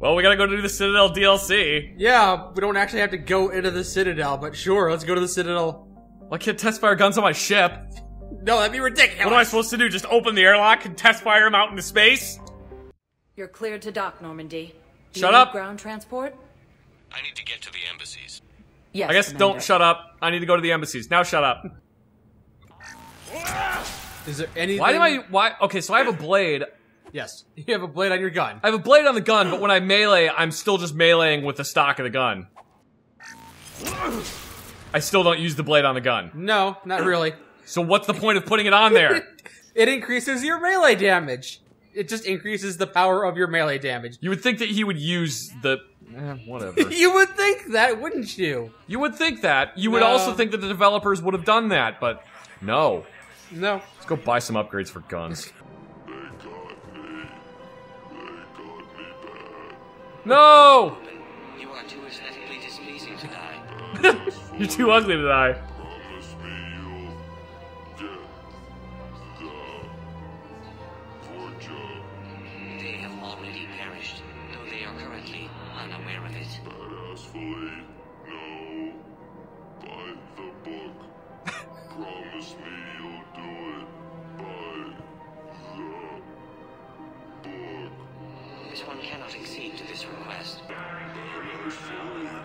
Well, we gotta go do the Citadel DLC. Yeah, we don't actually have to go into the Citadel, but sure, let's go to the Citadel. Well, I can't test fire guns on my ship. No, that'd be ridiculous. What am I supposed to do? Just open the airlock and test fire them out into space? You're cleared to dock, Normandy. Do Shut you up. Ground transport? I need to get to the embassies. Yes. I guess Commander. don't shut up. I need to go to the embassies. Now shut up. Is there anything? Why do I, why, okay, so I have a blade. Yes, you have a blade on your gun. I have a blade on the gun, but when I melee, I'm still just meleeing with the stock of the gun. I still don't use the blade on the gun. No, not really. So what's the point of putting it on there? It increases your melee damage. It just increases the power of your melee damage. You would think that he would use the, eh, whatever. You would think that, wouldn't you? You would think that. You would No. also think that the developers would have done that, but no. No. Let's go buy some upgrades for guns. No! You are too aesthetically displeasing to die. You're too ugly to die.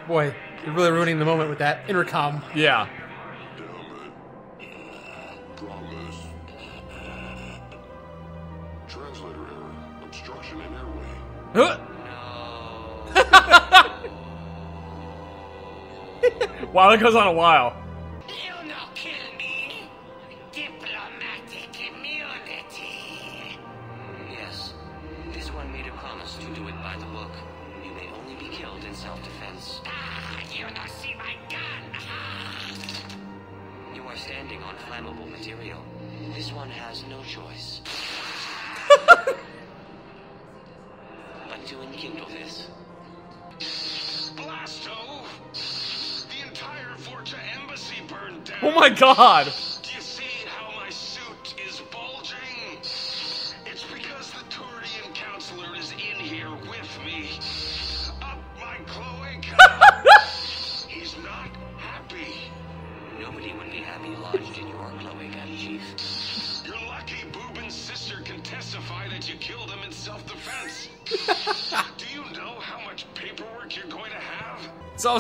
Boy, you're really ruining the moment with that intercom. Yeah. damn it. Promise. Translator error. Obstruction in airway. Huh? Wow, that goes on a while. Oh my god!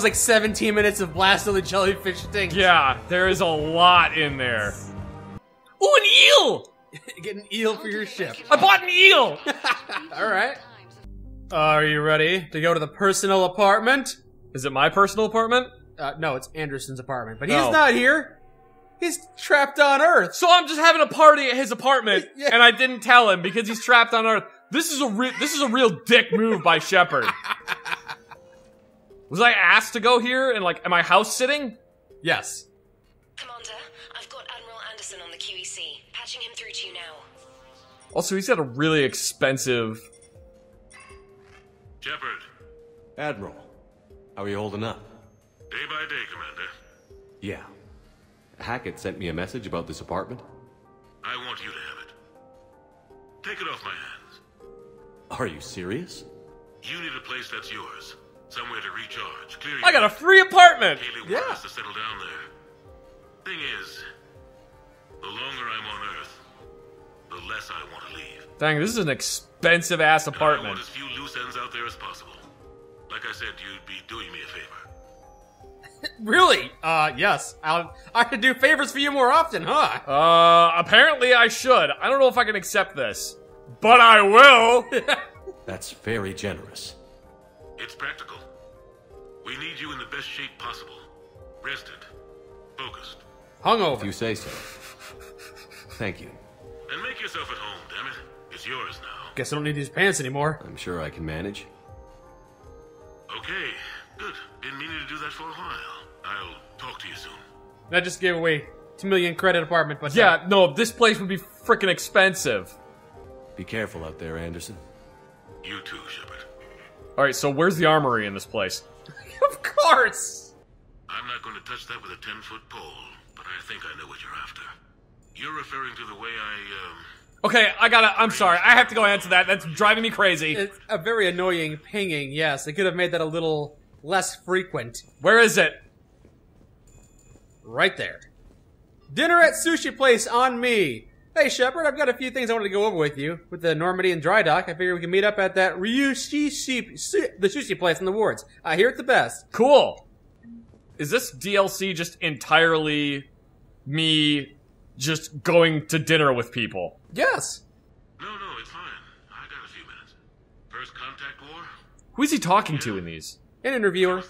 Like 17 minutes of Blast of the Jellyfish thing. Yeah, there is a lot in there. Ooh, an eel! Get an eel for your ship. I bought an eel! Alright. Are you ready to go to the personal apartment? Is it my personal apartment? Uh, no, it's Anderson's apartment, but he's Oh. not here. He's trapped on Earth. So I'm just having a party at his apartment, Yeah. and I didn't tell him because he's trapped on Earth. This is a re- this is a real dick move by Shepard. Was I asked to go here and like, am I house sitting? Yes. Commander, I've got Admiral Anderson on the QEC. Patching him through to you now. Also, he's got a really expensive. Shepard, Admiral, how are you holding up? day by day, Commander. Yeah. Hackett sent me a message about this apartment. I want you to have it. Take it off my hands. Are you serious? You need a place that's yours. Somewhere to recharge, clear I got a free apartment. Kahlee Yeah. wants us to settle down there. Thing is, the longer I'm on Earth, the less I want to leave. Dang, this is an expensive ass And I apartment. want as few loose ends out there as possible. Like I said, you'd be doing me a favor. Really? Uh, yes. I'll, I could do favors for you more often, huh? Uh, apparently I should. I don't know if I can accept this, but I will. That's very generous. It's practical. We need you in the best shape possible. Rested. Focused. If Hungover. you say so. Thank you. And make yourself at home, damn it. It's yours now. Guess I don't need these pants anymore. I'm sure I can manage. Okay, good. Been meaning to do that for a while. I'll talk to you soon. I just gave away two million credit apartment, but uh, yeah, no, this place would be freaking expensive. Be careful out there, Anderson. You too, Shepard. All right, so where's the armory in this place? of course. I'm not going to touch that with a 10 foot pole, but I think I know what you're after. You're referring to the way I, um. Okay, I gotta. I'm sorry. I have to go answer that. That's driving me crazy. It's a very annoying pinging, yes. They could have made that a little less frequent. Where is it? Right there. Dinner at Sushi Place on me. Hey Shepard, I've got a few things I wanted to go over with you. With the Normandy and Dry Dock, I figure we can meet up at that Ryu Sushi, Su- the sushi place in the wards. I hear it the best. Cool. Is this DLC just entirely me just going to dinner with people? Yes. No, no, it's fine. I got a few minutes. First contact war? Who is he talking to in these? An interviewer.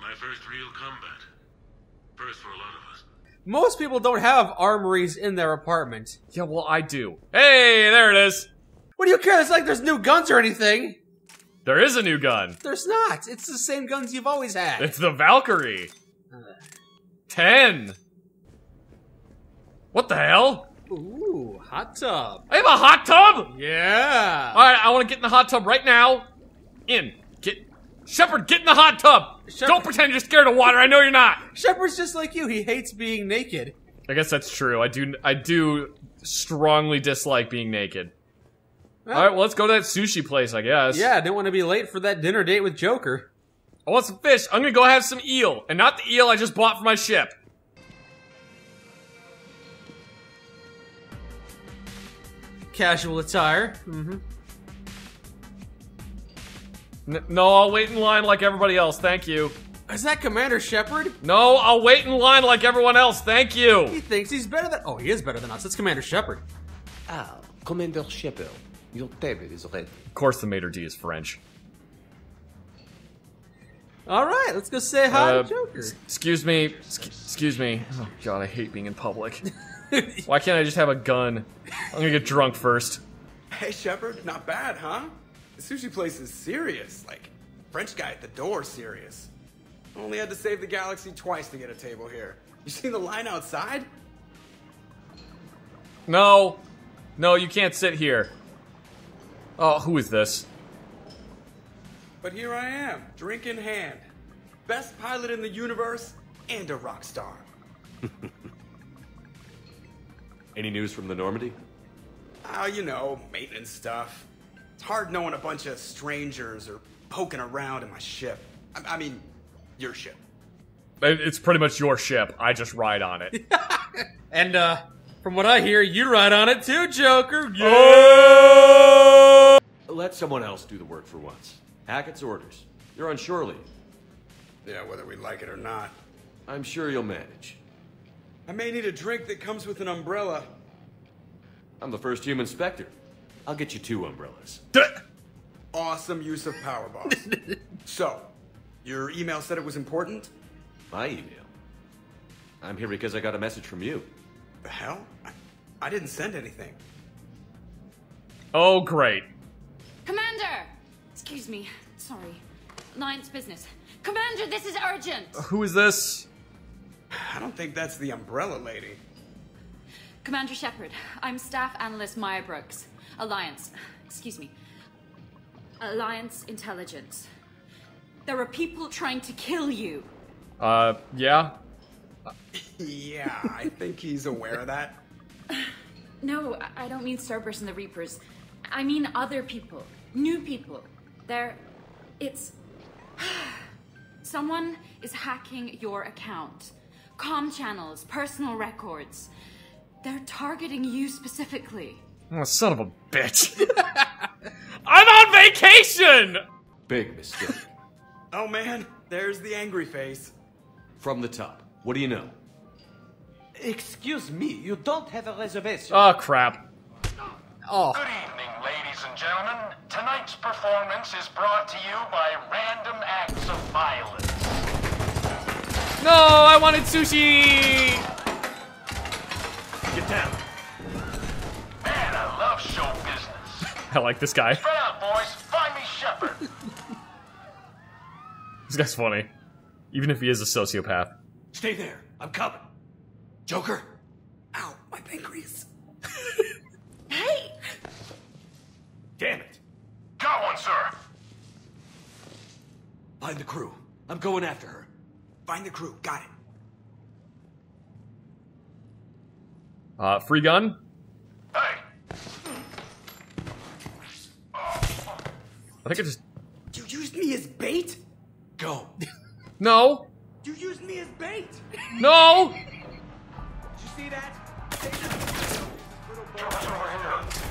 My first real combat. First for a lot of us. Most people don't have armories in their apartment. Yeah, well, I do. Hey, there it is. What do you care? It's like there's new guns or anything. There is a new gun. There's not. It's the same guns you've always had. It's the Valkyrie. Ten. What the hell? Ooh, hot tub. I have a hot tub? Yeah. Alright, I want to get in the hot tub right now. In. Get. Shepard, get in the hot tub! Shepard- Don't pretend you're scared of water, I know you're not! Shepard's just like you. He hates being naked. I guess that's true. I do I do strongly dislike being naked. Alright, well let's go to that sushi place, I guess. Yeah, I didn't want to be late for that dinner date with Joker. I want some fish. I'm gonna go have some eel. And not the eel I just bought for my ship. Casual attire. Mm-hmm. N- no, I'll wait in line like everybody else, thank you. Is that Commander Shepard? No, I'll wait in line like everyone else, thank you. He thinks he's better than. Oh, he is better than us. It's Commander Shepard. Ah, Commander Shepard, your table is ready. Of course the Mater D is French. All right, let's go say hi Uh, to Joker. excuse me. Excuse me. Oh god, I hate being in public. Why can't I just have a gun? I'm gonna get drunk first. Hey, Shepard, not bad, huh? The sushi place is serious. Like, French guy at the door serious. Only had to save the galaxy twice to get a table here. You seen the line outside? No. No, you can't sit here. Oh, who is this? But here I am, drink in hand. Best pilot in the universe and a rock star. Any news from the Normandy? Oh, you know, maintenance stuff. It's hard knowing a bunch of strangers are poking around in my ship. I, I mean, your ship. It's pretty much your ship. I just ride on it. And uh, from what I hear, you ride on it too, Joker. Yeah. Let someone else do the work for once. Hackett's orders. You're on shore leave. Yeah, whether we like it or not. I'm sure you'll manage. I may need a drink that comes with an umbrella. I'm the first human specter. I'll get you two umbrellas. Awesome use of power, boss. so, your email said it was important? My email. I'm here because I got a message from you. The hell? I, I didn't send anything. oh, great. Commander! Excuse me. Sorry. Alliance business. Commander, this is urgent! Uh, who is this? I don't think that's the umbrella lady. Commander Shepard, I'm Staff Analyst Maya Brooks. Alliance. Excuse me. Alliance Intelligence. There are people trying to kill you. Uh, yeah? Yeah, I think he's aware of that. No, I- I don't mean Cerberus and the Reapers. I mean other people. New people. They're. It's. Someone is hacking your account. Com channels, personal records. They're targeting you specifically. Oh, son of a bitch. I'm on vacation! Big mistake. Oh man, there's the angry face. From the top. What do you know? Excuse me, you don't have a reservation. Oh, crap. Oh, Good evening, ladies and gentlemen. Tonight's performance is brought to you by random acts of violence. No, I wanted sushi! Get down. Man, I show business. I like this guy. Spread out, boys. Find me Shepard. This guy's funny. Even if he is a sociopath. Stay there. I'm coming. Joker. Ow, my pancreas. Hey! Damn it. Got one, sir. Find the crew. I'm going after her. Find the crew. Got it. Uh, free gun? I think I just. You used me as bait? Go. No! You used me as bait. No! Did you see that?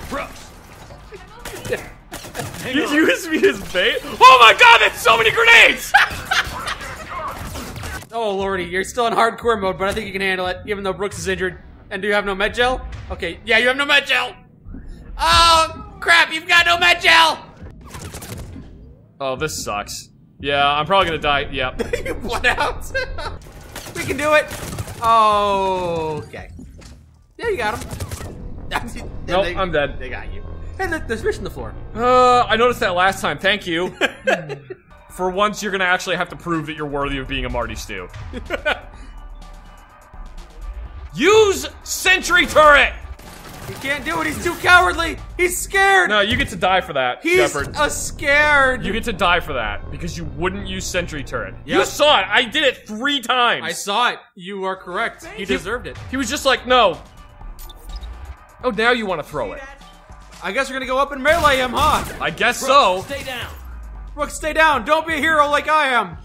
Brooks! You used me as bait? Oh my god, that's so many grenades! Oh lordy, you're still in hardcore mode, but I think you can handle it, even though Brooks is injured. And do you have no med gel? Okay, yeah, you have no med gel. Oh crap, you've got no med gel. Oh, this sucks. Yeah, I'm probably gonna die. Yep. you bled out. we can do it. Oh, okay. Yeah, you got him. Nope, They- I'm dead. They got you. Hey, look, there's fish in the floor. Uh, I noticed that last time. Thank you. For once, you're gonna actually have to prove that you're worthy of being a Marty Stu. Use sentry turret! He can't do it. He's too cowardly. He's scared. No, you get to die for that, He's Shepard. a scared. You get to die for that because you wouldn't use sentry turret. Yeah. You saw it. I did it three times. I saw it. You are correct. He deserved it. He was just like, no. Oh, now you want to throw it. I guess we're gonna go up and melee him, huh? I guess so. Stay down. Brooks, stay down. Don't be a hero like I am.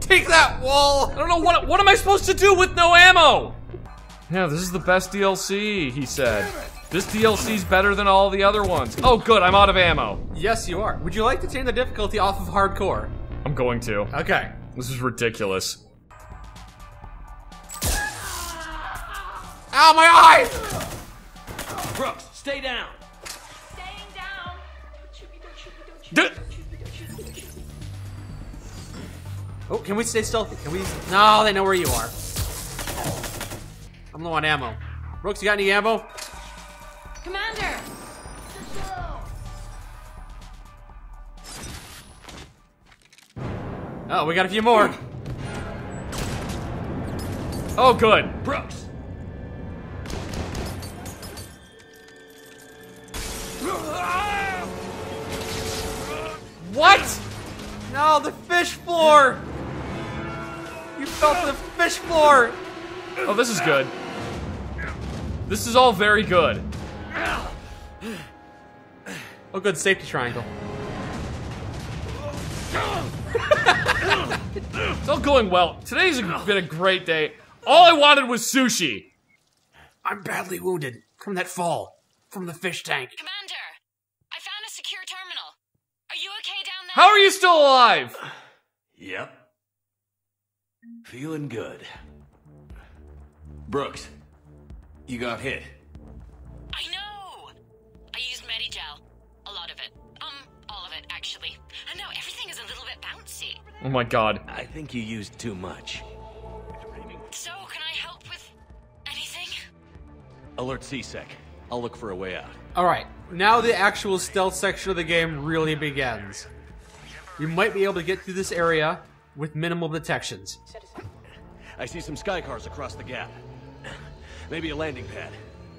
Take that wall. I don't know what what am I supposed to do with no ammo? Yeah, this is the best DLC, he said. This DLC's better than all the other ones. Oh, good, I'm out of ammo. Yes, you are. Would you like to change the difficulty off of hardcore? I'm going to. Okay. This is ridiculous. Ow, my eyes! Brooks, stay down. Staying down. D- Oh, can we stay stealthy? Can we? No, they know where you are. I'm low on ammo. Brooks, you got any ammo? Commander! Oh, we got a few more. oh, good. Brooks. What? No, the fish floor. You felt the fish floor. Oh, this is good. This is all very good. Oh, good safety triangle. It's all going well. Today's been a great day. All I wanted was sushi. I'm badly wounded from that fall from the fish tank. Commander, I found a secure terminal. Are you okay down there? How are you still alive? Yep. Feeling good. Brooks, you got hit. I know. I used Medigel. A lot of it. Um, all of it, actually. And now everything is a little bit bouncy. Oh my god. I think you used too much. So, can I help with anything? Alert CSEC. I'll look for a way out. All right, now the actual stealth section of the game really begins. You might be able to get through this area with minimal detections. I see some sky cars across the gap. Maybe a landing pad.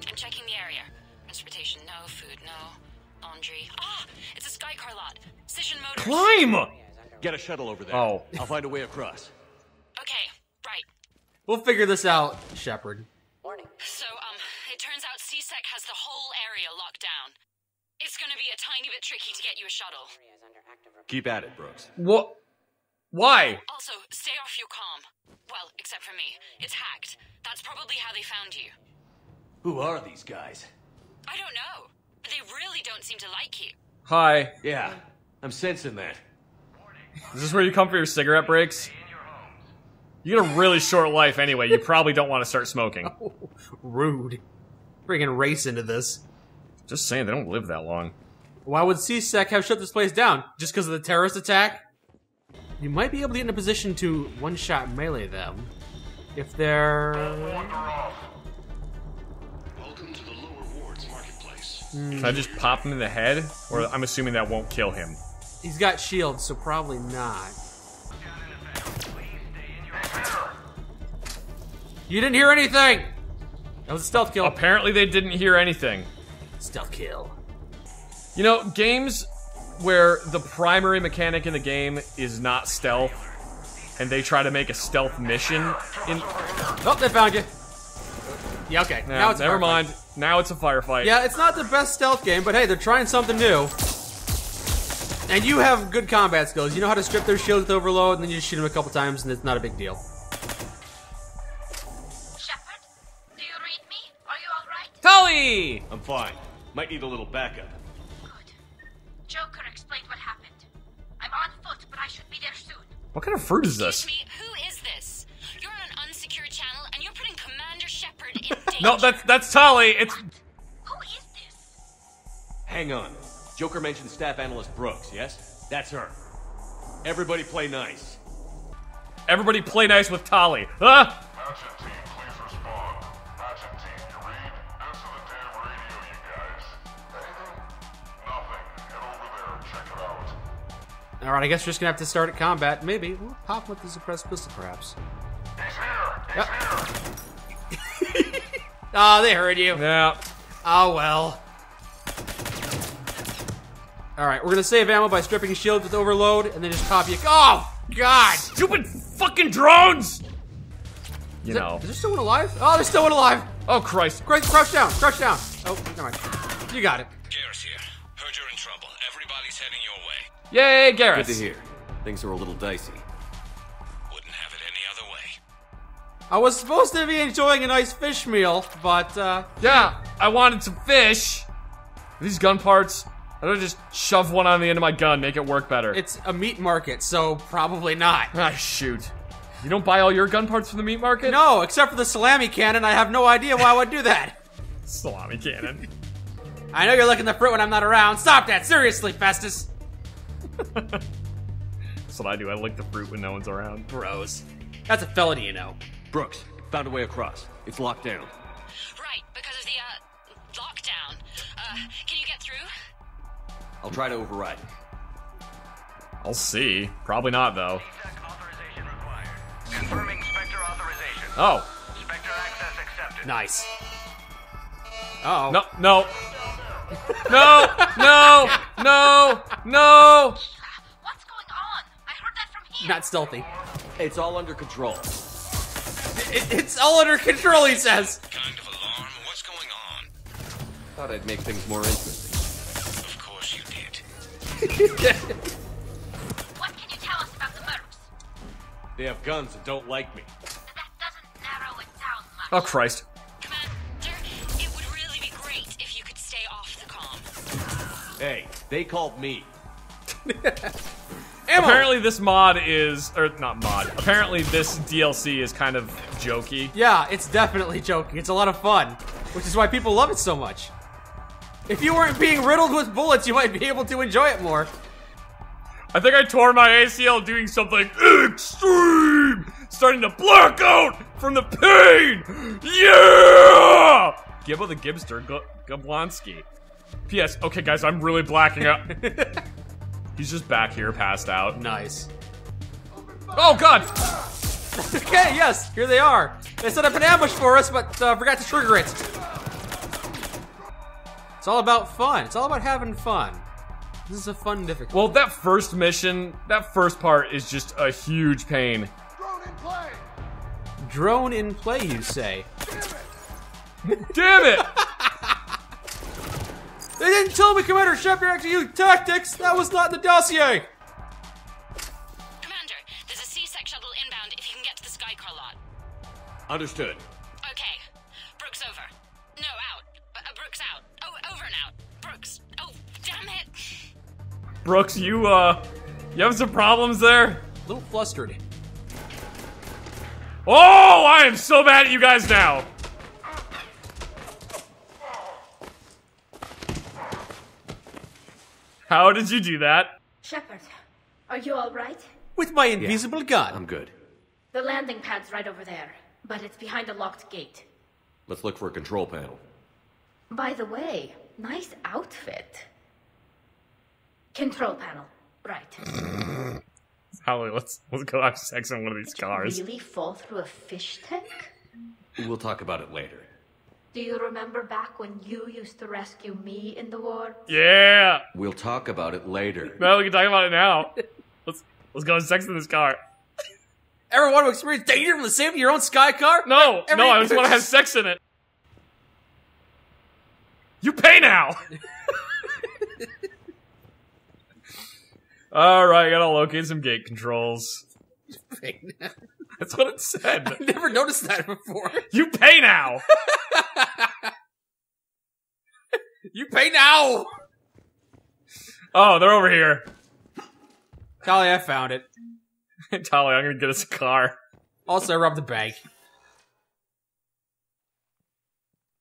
I'm checking the area. Transportation, no. Food, no. Laundry. Ah! It's a sky car lot. Cision Motors. Climb! Get a shuttle over there. Oh. I'll find a way across. Okay, right. We'll figure this out, Shepard. Warning. So, um, it turns out CSEC has the whole area locked down. It's gonna be a tiny bit tricky to get you a shuttle. Keep at it, Brooks. What? Why? Also, stay off your comm. Well, except for me. It's hacked. That's probably how they found you. Who are these guys? I don't know. But they really don't seem to like you. Hi. Yeah, I'm sensing that. Is this where you come for your cigarette breaks? You get a really short life anyway. You probably don't want to start smoking. Oh, rude. Bringing race into this. Just saying, they don't live that long. Why would CSEC have shut this place down? Just because of the terrorist attack? You might be able to get in a position to one-shot melee them. If they're... Welcome to the lower wards marketplace. Hmm. Can I just pop him in the head? Or I'm assuming that won't kill him. He's got shields, so probably not. You didn't hear anything! That was a stealth kill. Apparently they didn't hear anything. Stealth kill. You know, games where the primary mechanic in the game is not stealth, and they try to make a stealth mission in Oh, they found you. Yeah, okay. Nah, now it's never firefight. mind. Now it's a firefight. Yeah, it's not the best stealth game, but hey, they're trying something new. And you have good combat skills. You know how to strip their shields with overload, and then you just shoot them a couple times, and it's not a big deal. Shepard, do you read me? Are you alright? Tali! I'm fine. Might need a little backup. Good. Joker What kind of fruit is this? Excuse me, who is this? You're on an unsecured channel and you're putting Commander Shepard in danger. No, that's that's Tali. It's Who is this? Hang on. Joker mentioned staff analyst Brooks, yes? That's her. Everybody play nice. everybody play nice with Tali. Ah! Out. All right, I guess we're just gonna have to start at combat. Maybe we'll pop with the suppressed pistol, perhaps. He's here! He's here! Oh, they heard you. Yeah. Oh well. All right, we're gonna save ammo by stripping shields with overload, and then just pop you. Oh God! Stupid fucking drones! You Is, know. is there still one alive? Oh, there's still one alive. Oh Christ. Crouch, crouch down, crouch down. Oh, never mind. You got it. Garrus here. Heard you're in trouble. Everybody's heading your way. Yay, Garrus. Good to hear. Things are a little dicey. Wouldn't have it any other way. I was supposed to be enjoying a nice fish meal, but uh, Yeah, I wanted some fish. These gun parts. I don't just shove one on the end of my gun, make it work better. it's a meat market, so probably not. ah, shoot. You don't buy all your gun parts from the meat market? No, except for the salami cannon. I have no idea why I would do that. Salami cannon. I know you're looking the fruit when I'm not around. Stop that, seriously, Festus. That's what I do. I lick the fruit when no one's around. Bros, that's a felony, you know. Brooks, found a way across. It's locked down. Right, because of the, uh, lockdown. Uh, can you get through? I'll try to override. I'll see. Probably not, though. Authorization required. Confirming Spectre authorization. Oh. Spectre access accepted. Nice. Uh oh. No, no. No, no, no, no. Not stealthy. It's all under control. It, it's all under control, he says. Kind of alarm. What's going on? Thought I'd make things more interesting. Of course you did. What can you tell us about the mercs? They have guns and don't like me. That doesn't narrow it down much. Oh, Christ. Commander, it would really be great if you could stay off the comm. Hey, they called me. Ammo. Apparently, this mod is, or not mod. Apparently, this DLC is kind of jokey. Yeah, it's definitely joking. It's a lot of fun, which is why people love it so much. If you weren't being riddled with bullets, you might be able to enjoy it more. I think I tore my ACL doing something extreme, starting to black out from the pain. Yeah, Gibbo the Gibster G- Gablonsky. P.S. Okay, guys, I'm really blacking out. He's just back here, passed out. Nice. Oh God! Okay, yes, here they are. They set up an ambush for us, but uh, forgot to trigger it. It's all about fun. It's all about having fun. This is a fun difficulty. Well, that first mission, that first part is just a huge pain. Drone in play, you say? Damn it! Damn it! They didn't tell me Commander Shepard had to use tactics. That was not in the dossier. Commander, there's a C-Sec shuttle inbound if you can get to the Skycar lot. Understood. Okay. Brooks over. No, out. Uh, Brooks out. Oh, over and out. Brooks. Oh, damn it. Brooks, you uh, you have some problems there. A little flustered. Oh, I am so mad at you guys now. How did you do that? Shepard, are you all right? With my invisible gun. I'm good. The landing pad's right over there, but it's behind a locked gate. Let's look for a control panel. By the way, nice outfit. Control panel. Right. Holly, let's let's go have sex in one of these cars. You Really fall through a fish tank? We'll talk about it later. Do you remember back when you used to rescue me in the war? Yeah. We'll talk about it later. No, we can talk about it now. Let's let's go have sex in this car. Ever want to experience danger from the safety of your own sky car? No, Every- no, I just want to have sex in it. You pay now. Alright, gotta locate some gate controls. That's what it said. I never noticed that before. You pay now! You pay now! Oh, they're over here. Tali, I found it. Tali, I'm gonna get us a car. Also, rob the bank.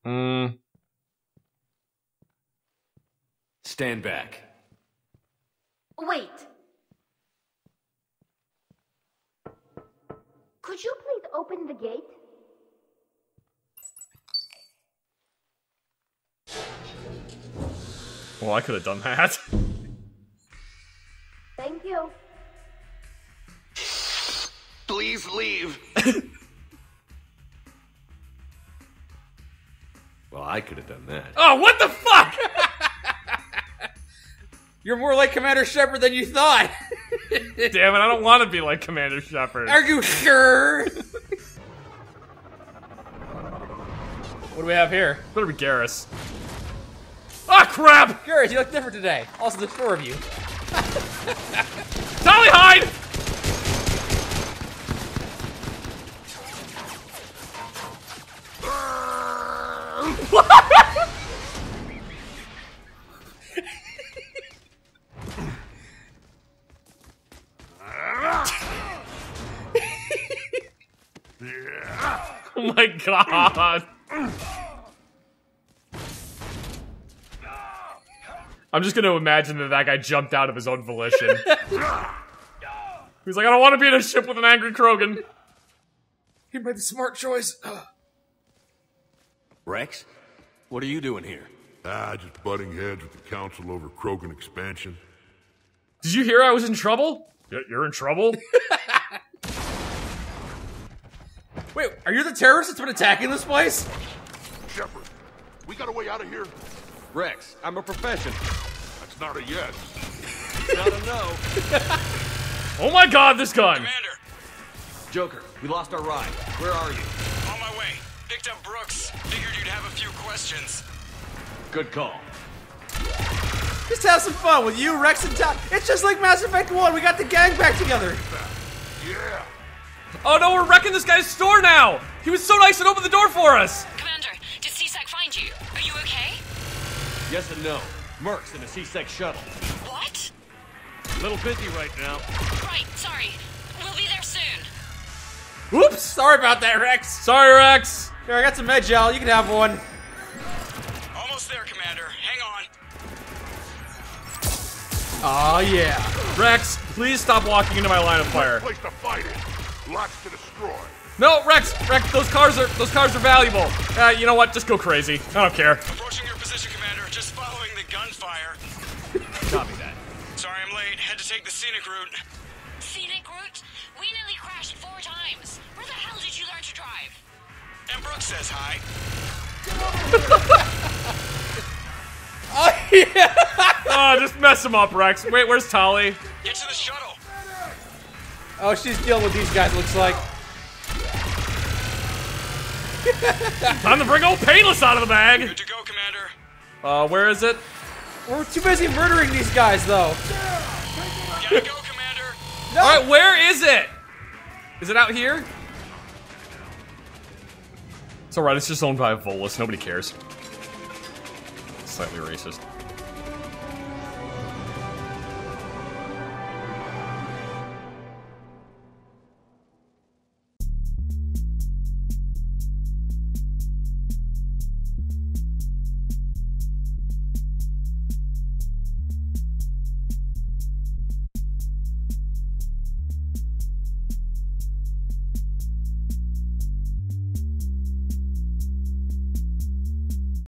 Hmm. Stand back. Wait. Could you please open the gate? Well, I could have done that. Thank you. Please leave. Well, I could have done that. Oh, what the fuck? You're more like Commander Shepard than you thought. Damn it, I don't want to be like Commander Shepard. Are you sure? what do we have here? Better be Garrus. Ah, crap! Garrus, you look different today. Also, there's four of you. Tali, hide! oh god. I'm just gonna imagine that that guy jumped out of his own volition. He's like, I don't want to be in a ship with an angry Krogan. He made the smart choice. Wrex? What are you doing here? Ah, just butting heads with the council over Krogan expansion. Did you hear I was in trouble? You're in trouble? Wait, are you the terrorist that's been attacking this place? Shepard, we got a way out of here? Wrex, I'm a professional. That's not a yes. Not a no. oh my god, this gun! Commander, Joker, we lost our ride. Where are you? on my way. Picked up Brooks. Figured you'd have a few questions. Good call. Just have some fun with you, Wrex, and Tal. It's just like Mass Effect 1. We got the gang back together. Yeah. Oh no, we're wrecking this guy's store now! He was so nice and opened the door for us! Commander, did CSEC find you? Are you okay? Yes and no. Mercs in a C-Sec shuttle. What? A Little busy right now. Right, sorry. We'll be there soon. Oops, Sorry about that, Wrex. Sorry, Wrex! Here, I got some med gel. You can have one. Almost there, Commander. Hang on. Oh yeah. Wrex, please stop walking into my line of fire. Place to fight it. Lots to destroy. No, Wrex! Wrex, those cars are those cars are valuable. Uh, you know what? Just go crazy. I don't care. Approaching your position, Commander. Just following the gunfire. Copy that. Sorry I'm late. Had to take the scenic route. Scenic route? We nearly crashed four times. Where the hell did you learn to drive? And Brooks says hi. Oh yeah. Oh, just mess him up, Wrex. Wait, where's Tali? Get to the shuttle. Oh, she's dealing with these guys. Looks like. Time to bring old Painless out of the bag. Good to go, Commander. Uh, where is it? We're too busy murdering these guys, though. Gotta go, Commander. No. All right, where is it? Is it out here? It's alright. It's just owned by a Volus. Nobody cares. Slightly racist.